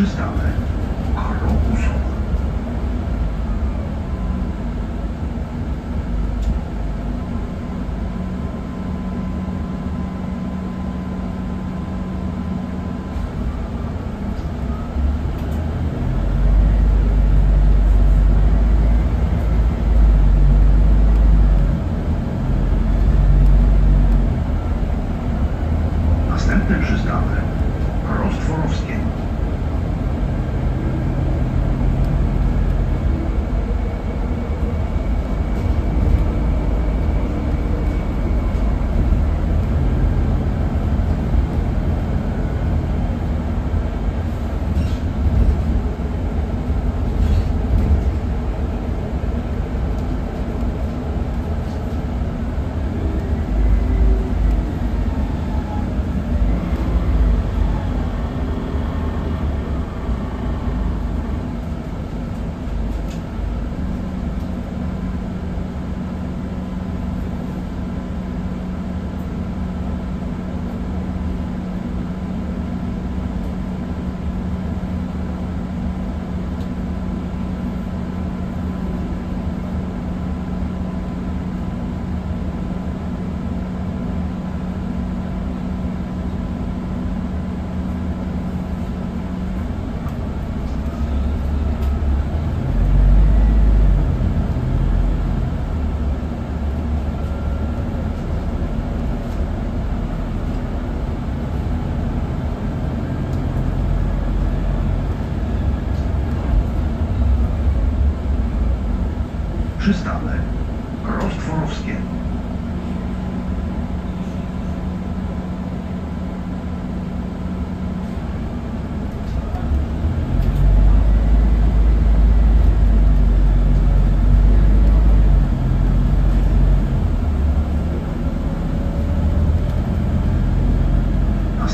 Kristallnacht.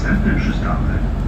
Następny przystanek.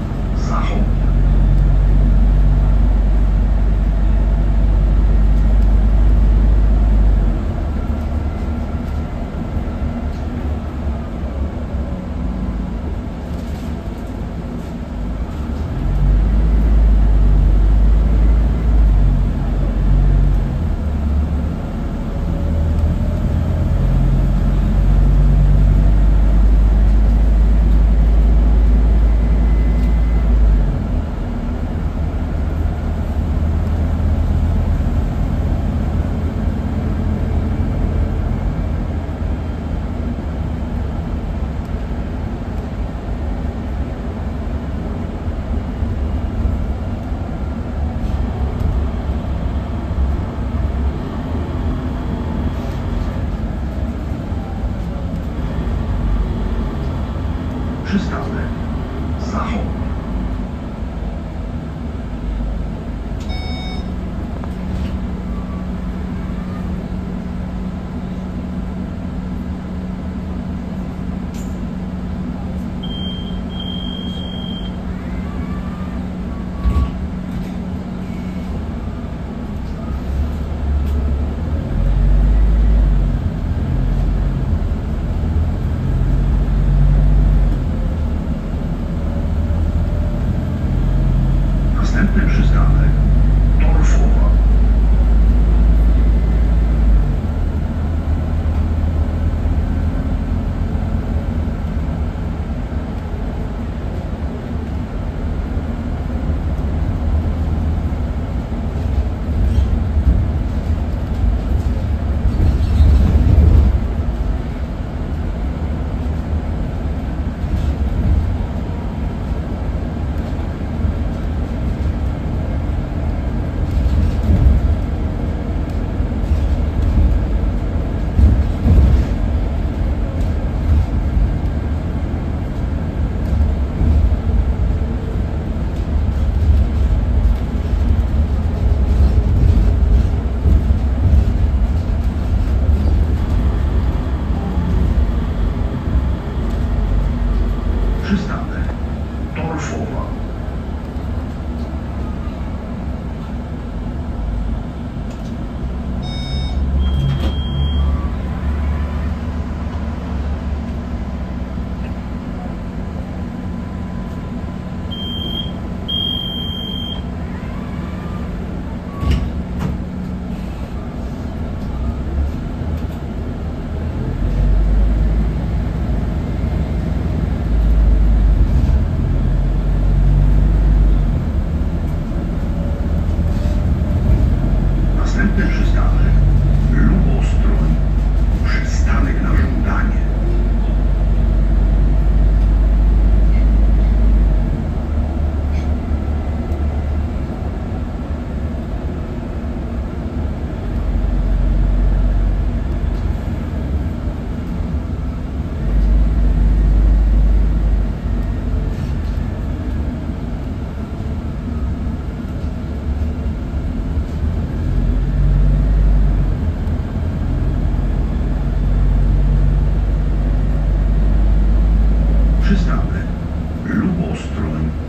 throwing